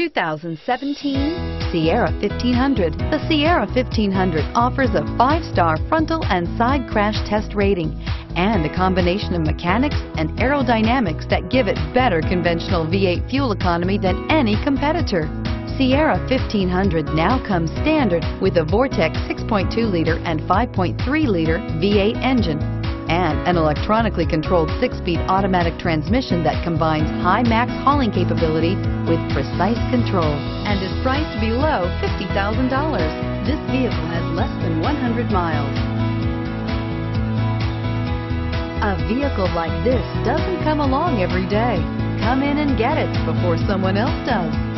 2017 Sierra 1500. The Sierra 1500 offers a five-star frontal and side crash test rating and a combination of mechanics and aerodynamics that give it better conventional V8 fuel economy than any competitor. Sierra 1500 now comes standard with a Vortec 6.2-liter and 5.3-liter V8 engine and an electronically controlled six-speed automatic transmission that combines high max hauling capability with precise control and is priced below $50,000. This vehicle has less than 100 miles. A vehicle like this doesn't come along every day. Come in and get it before someone else does.